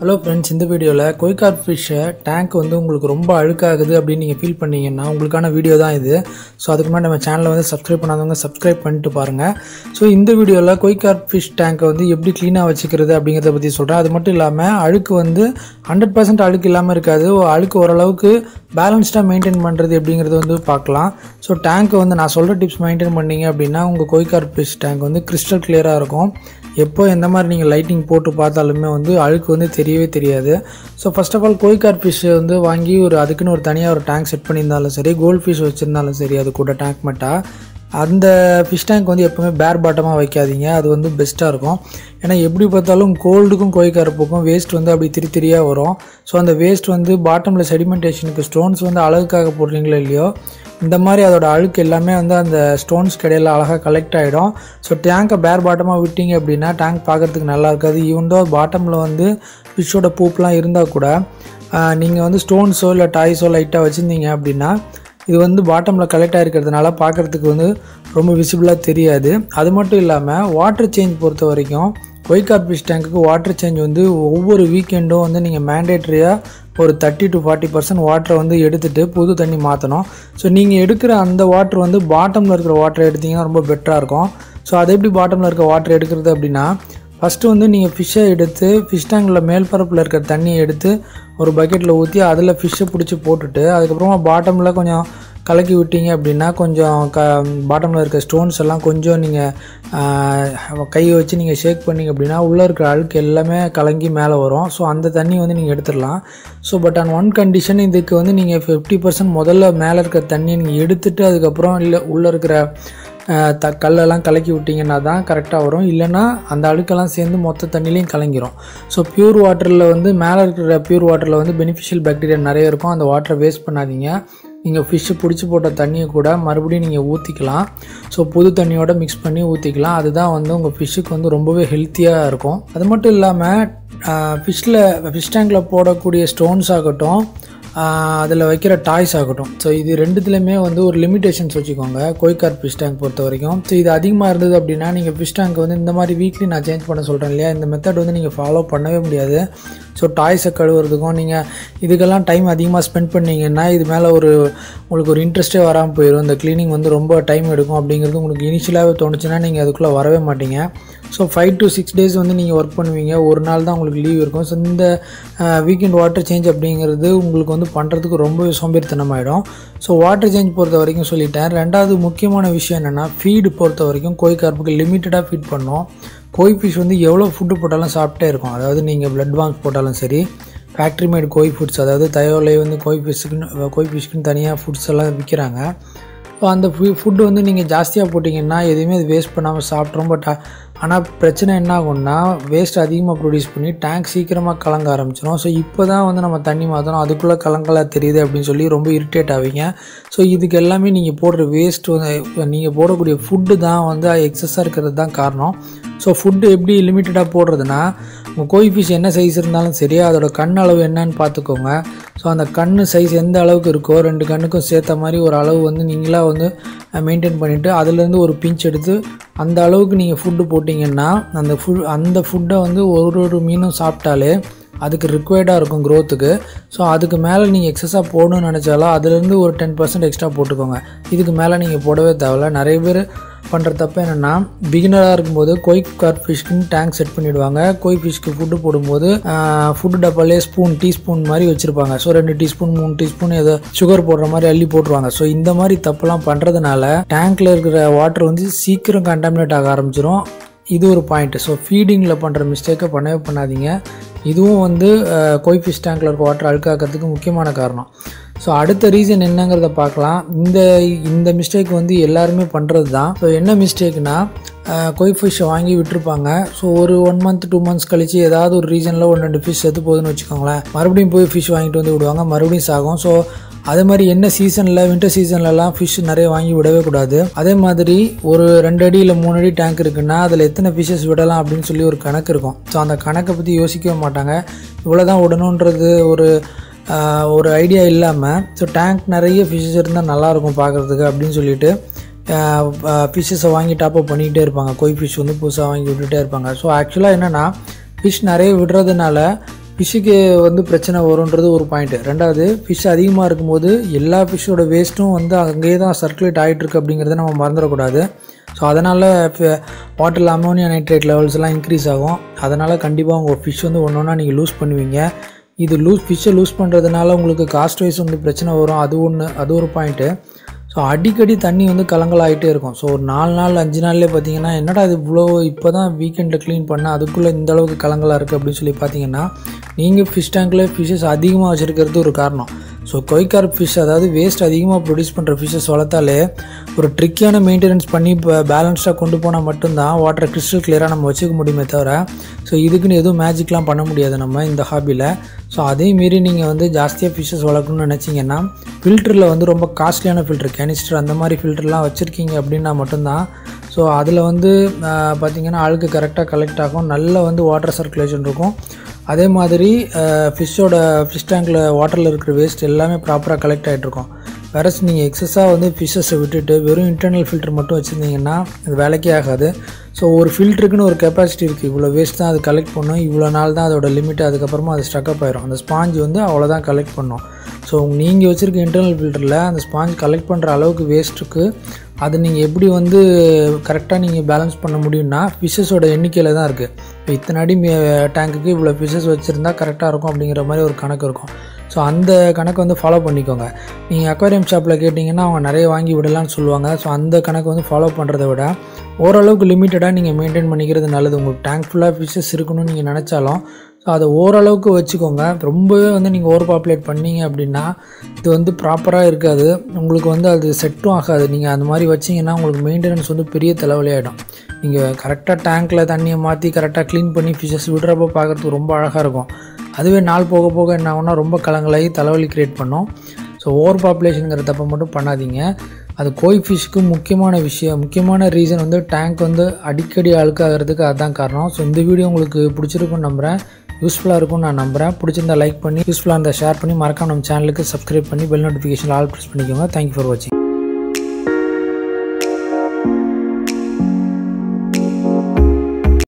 Hello friends இந்த வீடியோவில் கொய்கார்ப் ஃபிஷ்ஷை டேங்க் வந்து உங்களுக்கு ரொம்ப அழுக்காகுது அப்படின்னு நீங்கள் ஃபீல் பண்ணீங்கன்னா உங்களுக்கான வீடியோ தான் இது. ஸோ அதுக்கு முன்னாடி நம்ம சேனலை வந்து சப்ஸ்கிரைப் பண்ணாதவங்க சப்ஸ்கிரைப் பண்ணிட்டு பாருங்கள் ஸோ இந்த வீடியோவில் கொய்கார்ப் ஃபிஷ் டேங்கை வந்து எப்படி க்ளீனாக வச்சுக்கிறது அப்படிங்கிறத பற்றி சொல்கிறேன் அது மட்டும் இல்லாமல் அழுக்கு வந்து ஹண்ட்ரட் பர்சன்ட் அழுக்கு இல்லாமல் இருக்காது. அழுக்கு ஓரளவுக்கு பேலன்ஸ்டாக மெயின்டைன் பண்ணுறது அப்படிங்கிறது வந்து பார்க்கலாம். ஸோ டேங்க்கை வந்து நான் சொல்கிற டிப்ஸ் மெயின்டைன் பண்ணீங்க அப்படின்னா உங்கள் கொய்கார்ப் ஃபிஷ் டேங்க் வந்து கிறிஸ்டல் கிளியராக இருக்கும். எப்போ எந்த மாதிரி நீங்கள் லைட்டிங் போட்டு பார்த்தாலுமே வந்து அழுக்கு வந்து தெரியும். தெரியவே தெரியாது. So first of all koi carp fish வந்து வாங்கி ஒரு அதுக்குன்னு ஒரு தனியாக ஒரு டேங்க் செட் பண்ணியிருந்தாலும் சரி கோல்ட் ஃபிஷ் வச்சுருந்தாலும் சரி அது கூட டேங்க் மட்டும். அந்த ஃபிஷ் டேங்க் வந்து எப்போவுமே பேர் பாட்டமாக வைக்காதீங்க. அது வந்து பெஸ்ட்டாக இருக்கும். ஏன்னா எப்படி பார்த்தாலும் கோல்டுக்கும் கோய்க்காரப்புக்கும் வேஸ்ட் வந்து அப்படி திரி திரியாக வரும். ஸோ அந்த வேஸ்ட் வந்து பாட்டமில் செடிமெண்டேஷனுக்கு ஸ்டோன்ஸ் வந்து அழகுக்காக போடுறீங்களோ இல்லையோ இந்த மாதிரி அதோட அழுக்கு எல்லாமே வந்து அந்த ஸ்டோன்ஸ் கடையில் அழகாக கலெக்ட் ஆகிடும் ஸோ டேங்கை பேர் பாட்டமாக விட்டீங்க அப்படின்னா டேங்க் பார்க்குறதுக்கு நல்லா இருக்காது. ஈவன் தோ பாட்டமில் வந்து ஃபிஷ்ஷோட பூப்பெலாம் இருந்தால் கூட நீங்கள் வந்து ஸ்டோன்ஸோ இல்லை டாய்ஸோ லைட்டாக வச்சுருந்தீங்க அப்படின்னா இது வந்து பாட்டமில் கலெக்ட் ஆகிருக்கிறதுனால பார்க்குறதுக்கு வந்து ரொம்ப விசிபிளாக தெரியாது. அது மட்டும் இல்லாமல் வாட்டர் சேஞ்ச் பொறுத்த வரைக்கும் ஒய்கார் ஃபிஷ் டேங்க்குக்கு வாட்டர் சேஞ்ச் வந்து ஒவ்வொரு வீக்கெண்டும் வந்து நீங்கள் மேண்டேட்ரியாக ஒரு தேர்ட்டி டு ஃபார்ட்டி பர்சன்ட் வாட்டரை வந்து எடுத்துகிட்டு புது தண்ணி மாற்றணும் ஸோ நீங்கள் எடுக்கிற அந்த வாட்டர் வந்து பாட்டமில் இருக்கிற வாட்டரை எடுத்திங்கன்னா ரொம்ப பெட்டராக இருக்கும். ஸோ அது எப்படி பாட்டமில் இருக்க வாட்டர் எடுக்கிறது அப்படின்னா ஃபஸ்ட்டு வந்து நீங்கள் ஃபிஷ்ஷை எடுத்து ஃபிஷ் டேங்கில் மேல்பரப்பில் இருக்கிற தண்ணியை எடுத்து ஒரு பக்கெட்டில் ஊற்றி அதில் ஃபிஷ்ஷை பிடிச்சி போட்டுட்டு அதுக்கப்புறமா பாட்டமில் கொஞ்சம் கலக்கி விட்டீங்க அப்படின்னா கொஞ்சம் க பாட்டமில் இருக்க ஸ்டோன்ஸ் எல்லாம் கொஞ்சம் நீங்கள் கையை வச்சு நீங்கள் ஷேக் பண்ணிங்க அப்படின்னா உள்ளே இருக்கிற அழுக்கு எல்லாமே கலங்கி மேலே வரும். ஸோ அந்த தண்ணி வந்து நீங்கள் எடுத்துடலாம். So but on one condition இதுக்கு வந்து நீங்கள் ஃபிஃப்டி பர்சன்ட் முதல்ல மேலே இருக்கிற தண்ணியை நீங்கள் எடுத்துட்டு அதுக்கப்புறம் இல்லை உள்ளே இருக்கிற த கல்லெல்லாம் கலக்கி விட்டிங்கன்னா தான் கரெக்டாக வரும். இல்லைன்னா அந்த அழுக்கெல்லாம் சேர்ந்து மொத்த தண்ணிலையும் கலங்கிரும். ஸோ பியூர் வாட்டரில் வந்து மேலே இருக்கிற பியூர் வாட்டரில் வந்து பெனிஃபிஷியல் பாக்டீரியா நிறைய இருக்கும். அந்த வாட்டரை வேஸ்ட் பண்ணாதீங்க. நீங்கள் ஃபிஷ்ஷு பிடிச்சி போட்ட தண்ணியை கூட மறுபடியும் நீங்கள் ஊற்றிக்கலாம் ஸோ புது தண்ணியோட மிக்ஸ் பண்ணி ஊற்றிக்கலாம் அதுதான் வந்து உங்கள் ஃபிஷ்ஷுக்கு வந்து ரொம்பவே ஹெல்த்தியாக இருக்கும். அது மட்டும் இல்லாமல் ஃபிஷ்ஷில் ஃபிஷ் டேங்கில் போடக்கூடிய ஸ்டோன்ஸ் ஆகட்டும் அதில் வைக்கிற டாய்ஸ் ஆகட்டும். ஸோ இது ரெண்டுத்துலேயுமே வந்து ஒரு லிமிடேஷன்ஸ் வச்சுக்கோங்க. கோய்கார் ஃபிஷ் டேங்க் பொறுத்த வரைக்கும். ஸோ இது அதிகமாக இருந்தது அப்படின்னா நீங்கள் ஃபிஷ் டேங்க் வந்து இந்த மாதிரி வீக்லி நான் சேஞ்ச் பண்ண சொல்கிறேன் இல்லையா? இந்த மெத்தட் வந்து நீங்கள் ஃபாலோ பண்ணவே முடியாது. ஸோ டாய்ஸை கழுவுறதுக்கும் நீங்கள் இதுக்கெல்லாம் டைம் அதிகமாக ஸ்பெண்ட் பண்ணிங்கன்னா இது மேலே ஒரு உங்களுக்கு ஒரு இன்ட்ரெஸ்ட்டே வராமல் போயிடும் இந்த க்ளீனிங் வந்து ரொம்ப டைம் எடுக்கும் அப்படிங்கிறது உங்களுக்கு இனிஷியலாகவே தோணுச்சுன்னா நீங்கள் அதுக்குள்ளே வரவே மாட்டீங்க. So five to six days வந்து நீங்கள் ஒர்க் பண்ணுவீங்க. ஒரு நாள் தான் உங்களுக்கு லீவ் இருக்கும். ஸோ இந்த வீக்கெண்ட் வாட்டர் சேஞ்ச் அப்படிங்கிறது உங்களுக்கு வந்து பண்ணுறதுக்கு ரொம்பவே சோம்பேறித்தனமாயிடும். ஸோ வாட்டர் சேஞ்ச் பொறுத்த வரைக்கும் சொல்லிட்டேன். ரெண்டாவது முக்கியமான விஷயம் என்னென்னா ஃபீடு பொறுத்த வரைக்கும் கோய் கார்புக்கு லிமிட்டடாக ஃபீட் பண்ணோம். கோய் ஃபிஷ் வந்து எவ்வளோ ஃபுட்டு போட்டாலும் சாப்பிட்டே இருக்கும். அதாவது நீங்கள் பிளட் பாங்க் போட்டாலும் சரி ஃபேக்ட்ரி மேட் கோய் ஃபுட்ஸ் அதாவது தயோலே வந்து கோய் ஃபிஷ்ஷுக்குன்னு கோய் ஃபிஷ்க்குன்னு தனியாக ஃபுட்ஸ் எல்லாம் விற்கிறாங்க அந்த ஃபுட்டு வந்து நீங்கள் ஜாஸ்தியாக போட்டிங்கன்னா எதுவுமே அது வேஸ்ட் பண்ணாமல் சாப்பிட்றோம் பட் ஆனால் பிரச்சனை என்ன ஆகும்னா வேஸ்ட் அதிகமாக ப்ரொடியூஸ் பண்ணி டேங்க் சீக்கிரமாக கலங்க ஆரம்பிச்சிடும் ஸோ இப்போ தான் வந்து நம்ம தண்ணி மாற்றணும் அதுக்குள்ளே கலங்கலாக தெரியுது அப்படின்னு சொல்லி ரொம்ப இரிட்டேட் ஆவீங்க. ஸோ இதுக்கு எல்லாமே நீங்கள் போடுற வேஸ்ட் வந்து நீங்கள் போடக்கூடிய ஃபுட்டு தான் வந்து எக்ஸஸாக இருக்கிறது தான் காரணம். ஸோ ஃபுட்டு எப்படி லிமிட்டடாக போடுறதுனா உங்கள் கோழி ஃபிஷ் என்ன சைஸ் இருந்தாலும் சரி அதோட கண் அளவு என்னன்னு பார்த்துக்கோங்க. ஸோ அந்த கண் சைஸ் எந்த அளவுக்கு இருக்கோ ரெண்டு கண்ணுக்கும் சேர்த்த மாதிரி ஒரு அளவு வந்து நீங்களாக வந்து மெயின்டைன் பண்ணிவிட்டு அதுலேருந்து ஒரு பிஞ்ச் எடுத்து அந்த அளவுக்கு நீங்கள் ஃபுட்டு போட்டிங்கன்னா அந்த ஃபுட் அந்த ஃபுட்டை வந்து ஒரு ஒரு மீனும் சாப்பிட்டாலே அதுக்கு ரிக்வயர்டாக இருக்கும் க்ரோத்துக்கு ஸோ அதுக்கு மேலே நீங்கள் எக்ஸஸாக போடணும்னு நினச்சாலும் அதுலேருந்து ஒரு டென் பர்சன்ட் எக்ஸ்ட்ரா போட்டுக்கோங்க. இதுக்கு மேலே நீங்கள் போடவே தேவையில்ல. நிறைய பேர் பண்ணுற தப்பு என்னென்னா பிகினராக இருக்கும்போது கொய் கார் ஃபிஷ்க்குன்னு டேங்க் செட் பண்ணிவிடுவாங்க கொய் ஃபிஷ்க்கு ஃபுட்டு போடும்போது ஃபுட்டு டப்பாலே ஸ்பூன் டீஸ்பூன் மாதிரி வச்சுருப்பாங்க. ஸோ ரெண்டு டீஸ்பூன் மூணு டீஸ்பூன் ஏதோ சுகர் போடுற மாதிரி அள்ளி போட்டுருவாங்க. ஸோ இந்த மாதிரி தப்புலாம் பண்ணுறதுனால டேங்க்கில் இருக்கிற வாட்டர் வந்து சீக்கிரம் கண்டாமினேட் ஆக ஆரம்பிச்சிடும் இது ஒரு பாயிண்ட் ஸோ ஃபீடிங்கில் பண்ணுற மிஸ்டேக்கை பண்ணவே பண்ணாதீங்க. இதுவும் வந்து கோய் ஃபிஷ் டேங்கில் இருக்க வாட்டர் அழுக்காக்கிறதுக்கு முக்கியமான காரணம். ஸோ அடுத்த ரீசன் என்னங்கிறத பார்க்கலாம். இந்த இந்த மிஸ்டேக் வந்து எல்லாருமே பண்ணுறது தான் ஸோ என்ன மிஸ்டேக்னா கொய் ஃபிஷ்ஷை வாங்கி விட்டுருப்பாங்க. ஸோ ஒரு ஒன் மந்த் டூ மந்த்ஸ் கழித்து ஏதாவது ஒரு ரீசனில் ஒன்று ரெண்டு ஃபிஷ் செத்து போகுதுன்னு வச்சுக்கோங்களேன். மறுபடியும் போய் ஃபிஷ் வாங்கிட்டு வந்து விடுவாங்க. மறுபடியும் சாகும். ஸோ அதே மாதிரி என்ன சீசனில் வின்டர் சீசன்லலாம் ஃபிஷ் நிறைய வாங்கி விடவே கூடாது. அதே மாதிரி ஒரு ரெண்டு அடி இல்லை மூணு அடி டேங்க் இருக்குன்னா அதில் எத்தனை ஃபிஷ்ஷஸ் விடலாம் அப்படின்னு சொல்லி ஒரு கணக்கு இருக்கும். ஸோ அந்த கணக்கை பற்றி யோசிக்கவே மாட்டாங்க. இவ்வளோ தான் விடணுன்றது ஒரு ஒரு ஐடியா இல்லாமல் ஸோ டேங்க் நிறைய ஃபிஷ்ஷஸ் இருந்தால் நல்லாயிருக்கும் பார்க்குறதுக்கு அப்படின்னு சொல்லிட்டு ஃபிஷ்ஷஸை வாங்கி டாப்அப் பண்ணிக்கிட்டே இருப்பாங்க. கொய் ஃபிஷ் வந்து புதுசாக வாங்கி விட்டுட்டே இருப்பாங்க. ஸோ ஆக்சுவலாக என்னென்னா ஃபிஷ் நிறைய விடுறதுனால ஃபிஷ்ஷுக்கு வந்து பிரச்சனை வரும்ன்றது ஒரு பாயிண்ட்டு ரெண்டாவது ஃபிஷ் அதிகமாக இருக்கும்போது எல்லா ஃபிஷ்ஷோட வேஸ்ட்டும் வந்து அங்கேயே தான் சர்க்குலேட் ஆகிட்டுருக்கு அப்படிங்கிறத நம்ம மறந்துடக்கூடாது. ஸோ அதனால் வாட்டரில் அமோனியா நைட்ரேட் லெவல்ஸ்லாம் இன்க்ரீஸ் ஆகும். அதனால் கண்டிப்பாக உங்கள் ஃபிஷ் வந்து ஒன்று ஒன்றா நீங்கள் லூஸ் பண்ணுவீங்க. இது லூஸ் ஃபிஷ்ஷை லூஸ் பண்ணுறதுனால உங்களுக்கு காஸ்ட் வைஸ் வந்து பிரச்சனை வரும். அது ஒன்று அது ஒரு பாயிண்ட்டு ஸோ அடிக்கடி தண்ணி வந்து கலங்கலாகிட்டே இருக்கும். ஸோ ஒரு நாலு நாள் அஞ்சு நாள்லேயே பார்த்தீங்கன்னா என்னடா இது இவ்வளோ இப்போ தான் வீக்கெண்டில் க்ளீன் பண்ண அதுக்குள்ளே இந்த அளவுக்கு கலங்கலாக இருக்குது அப்படின்னு சொல்லி பார்த்தீங்கன்னா நீங்கள் ஃபிஷ் டேங்கில் ஃபிஷ்ஷஸ் அதிகமாக வச்சுருக்கிறது ஒரு காரணம். ஸோ கொய்கார்ப் ஃபிஷ் அதாவது வேஸ்ட் அதிகமாக ப்ரொடியூஸ் பண்ணுற ஃபிஷ்ஷஸ் வளர்த்தாலே ஒரு ட்ரிக்கியான மெயின்டெனன்ஸ் பண்ணி இப்போ பேலன்ஸ்டாக கொண்டு போனால் மட்டும்தான் வாட்டரை கிறிஸ்டல் கிளியராக நம்ம வச்சுக்க முடியுமே தவிர ஸோ இதுக்குன்னு எதுவும் மேஜிக்லாம் பண்ண முடியாது நம்ம இந்த ஹாபியில் ஸோ அதே மீறி நீங்கள் வந்து ஜாஸ்தியாக ஃபிஷ்ஷஸ் வளர்க்கணும்னு நினச்சிங்கன்னா ஃபில்டரில் வந்து ரொம்ப காஸ்ட்லியான ஃபில்டர் கேனிஸ்டர் அந்த மாதிரி ஃபில்டர்லாம் வச்சுருக்கீங்க அப்படின்னா மட்டும்தான் ஸோ அதில் வந்து பார்த்திங்கன்னா ஆளுக்கு கரெக்டாக கலெக்ட் ஆகும். நல்ல வந்து வாட்டர் சர்க்குலேஷன் இருக்கும். அதே மாதிரி ஃபிஷ்ஷோட ஃபிஷ் டேங்கில் வாட்டரில் இருக்கிற வேஸ்ட் எல்லாமே ப்ராப்பராக கலெக்ட் ஆகிட்ருக்கும் வேறஸ் நீங்கள் எக்ஸஸாக வந்து ஃபிஷ்ஷஸை விட்டுட்டு வெறும் இன்டர்னல் ஃபில்டர் மட்டும் வச்சுருந்தீங்கன்னா அது வேலைக்கே ஆகாது. ஸோ ஒரு ஃபில்டருக்குன்னு ஒரு கெப்பாசிட்டி இருக்குது இவ்வளோ வேஸ்ட் தான் அது கலெக்ட் பண்ணும். இவ்வளோ நாள் தான் அதோட லிமிட் அதுக்கப்புறமா அது ஸ்டக்கப் ஆயிரும். அந்த ஸ்பாஞ்ச் வந்து அவ்வளோதான் கலெக்ட் பண்ணும். ஸோ நீங்கள் வச்சுருக்க இன்டர்னல் ஃபில்டரில் அந்த ஸ்பாஞ்ச் கலெக்ட் பண்ணுற அளவுக்கு வேஸ்ட்டுக்கு அது நீங்கள் எப்படி வந்து கரெக்டாக நீங்கள் பேலன்ஸ் பண்ண முடியும்னா ஃபிஷஸோட எண்ணிக்கையில் தான் இருக்குது இப்போ இத்தனை அடி டேங்க்குக்கு இவ்வளோ ஃபிஷஸ் வச்சுருந்தா கரெக்டாக இருக்கும் அப்படிங்கிற மாதிரி ஒரு கணக்கு இருக்கும். ஸோ அந்த கணக்கு வந்து ஃபாலோ பண்ணிக்கோங்க. நீங்கள் அக்வாரியம் ஷாப்பில் கேட்டிங்கன்னா அவங்க நிறைய வாங்கி விடலான்னு சொல்லுவாங்க. ஸோ அந்த கணக்கு வந்து ஃபாலோ பண்ணுறத விட ஓரளவுக்கு லிமிட்டடாக நீங்கள் மெயின்டைன் பண்ணிக்கிறது நல்லது. உங்களுக்கு டேங்க் ஃபுல்லாக ஃபிஷஸ் இருக்கணும்னு நீங்கள் நினச்சாலும் அதை ஓரளவுக்கு வச்சுக்கோங்க. ரொம்பவே வந்து நீங்கள் ஓவர் பாப்புலேட் பண்ணீங்க அப்படின்னா இது வந்து ப்ராப்பராக இருக்காது. உங்களுக்கு வந்து அது செட்டும் ஆகாது. நீங்கள் அந்த மாதிரி வச்சிங்கன்னா உங்களுக்கு மெயின்டெனன்ஸ் வந்து பெரிய தலைவலியாகிடும் நீங்கள் கரெக்டாக டேங்க்கில் தண்ணியை மாற்றி கரெக்டாக க்ளீன் பண்ணி ஃபிஷ்ஷஸ் விடுறப்போ பார்க்குறதுக்கு ரொம்ப அழகாக இருக்கும். அதுவே நாள் போக போக என்ன ஆகும்னா ரொம்ப கலங்கலாகி தலைவலி க்ரியேட் பண்ணும். ஸோ ஓவர் பாப்புலேஷனுங்கிற தப்பை மட்டும் பண்ணாதீங்க. அது கோய் ஃபிஷ்க்கு முக்கியமான விஷயம். முக்கியமான ரீசன் வந்து டேங்க் வந்து அடிக்கடி அழுக்காகிறதுக்கு அதுதான் காரணம். ஸோ இந்த வீடியோ உங்களுக்கு பிடிச்சிருக்குன்னு நம்புகிறேன் யூஸ்ஃபுல்லாக இருக்கும்னு நான் நம்புகிறேன் பிடிச்சிருந்தா லைக் பண்ணி யூஸ்ஃபுல்லாக இருந்தால் ஷேர் பண்ணி மறக்காம நம்ம சேனலுக்கு சப்ஸ்கிரைப் பண்ணி பெல் நோட்டிஃபிகேஷன் ஆல் ப்ரெஸ் பண்ணிக்கோங்க. தேங்க்யூ ஃபார் வாட்சிங்